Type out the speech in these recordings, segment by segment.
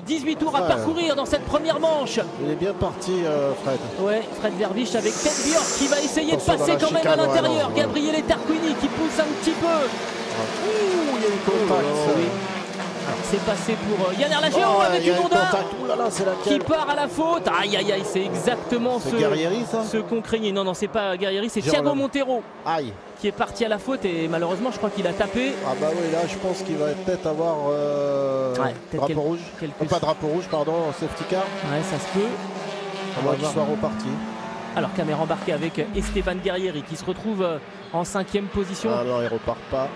18 tours à Ouais. parcourir dans cette première manche. Il est bien parti, euh, Fred. Ouais, Fred Vervich avec Ted Björk qui va essayer Attention de passer quand même à chicane, l'intérieur. ouais. Gabriele Tarquini qui pousse un petit peu. Ouh, il y a eu contact. Oh, oui. C'est passé pour euh, Yann Erlaché Oh, avec une là, c'est qui part à la faute. Aïe aïe aïe, c'est exactement ce, qu'on craignait. Non, non, c'est pas Guerrieri, c'est. Thiago Montero Aïe. qui est parti à la faute et malheureusement, je crois qu'il a tapé. Ah bah oui, là, je pense qu'il va peut-être avoir euh, Ouais, drapeau quel- rouge. Euh, Pas drapeau rouge, pardon, safety car. Ouais, ça se peut. On va qu'il soit reparti. Alors, caméra embarquée avec Esteban Guerrieri qui se retrouve euh, en cinquième position. Ah non, il repart pas.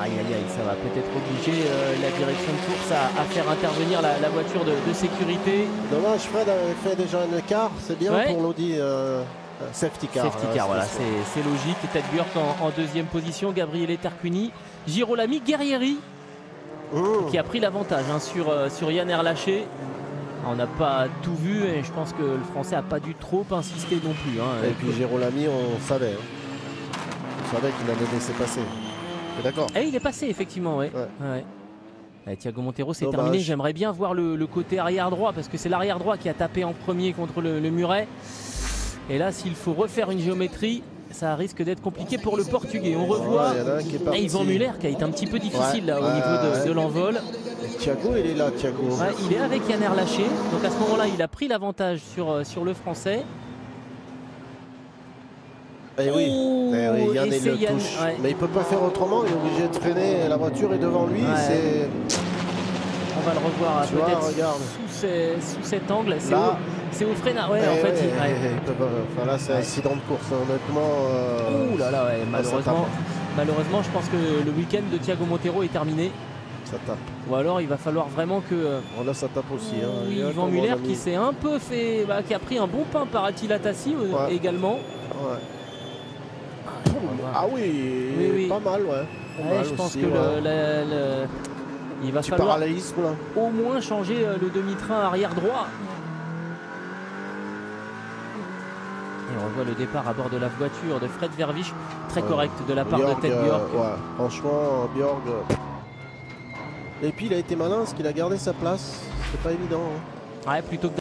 Aïe aïe aïe, ça va peut-être obliger euh, la direction de course à, à faire intervenir la, la voiture de, de sécurité. Dommage, Fred avait fait déjà un écart. C'est bien Ouais. pour l'Audi euh, euh, safety car. Safety hein, car, voilà, c'est logique. Ted Björk en, en deuxième position, Gabriele Tarquini, Girolami Guerrieri Mmh. qui a pris l'avantage hein, sur, euh, sur Yann Erlaché. On n'a pas tout vu et je pense que le français n'a pas dû trop insister non plus. hein. Et puis Gérolami, on savait. hein. On savait qu'il allait laisser passer. D'accord Eh, il est passé effectivement, ouais. Ouais. Ouais. Eh, Thiago Montero, c'est terminé. J'aimerais bien voir le, le côté arrière droit parce que c'est l'arrière droit qui a tapé en premier contre le, le muret. Et là, s'il faut refaire une géométrie, ça risque d'être compliqué pour le portugais. On revoit Ouais, il y en a un qui est eh. Yvan Muller qui a été un petit peu difficile Ouais, là, au niveau de, l'envol. Et Thiago, il est là, Thiago. Ouais, il est avec Yann Erlaché. Donc à ce moment-là, il a pris l'avantage sur, euh, sur le français. Eh oui. Oh, Yann, et il c'est le Yann, touche. ouais. Mais il peut pas faire autrement, il est obligé de freiner, la voiture est devant lui. Ouais. On va le revoir peut-être sous, sous cet angle. C'est au, au freinage. Ouais, Eh en fait, il- Enfin là, c'est Ouais. incident de course, honnêtement. euh, Ouh là là, malheureusement, malheureusement, je pense que le week-end de Thiago Montero est terminé. Ça tape. Ou alors il va falloir vraiment que euh, Bon, là, ça tape aussi. hein. oui, Yvan Muller qui s'est un peu fait, bah, qui a pris un bon pain par Attila Tassi euh, Ouais. également. Ouais. Ah oui, Oui, oui. pas mal, ouais. Pas Ouais, mal je pense aussi, que le- ouais. le- le- il va falloir au moins changer euh, le demi-train arrière droit. Et on voit le départ à bord de la voiture de Fred Vervich, très correct de la part de Ted euh, ouais, franchement, Björk. euh, Et puis il a été malin parce qu'il a gardé sa place. C'est pas évident. hein. Ouais, plutôt que